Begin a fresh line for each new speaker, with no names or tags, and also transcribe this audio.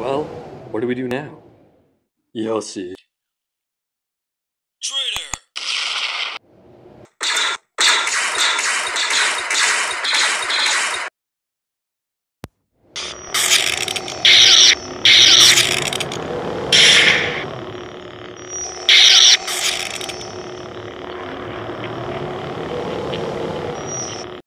Well, what do we do now?
You'll see. Traitor!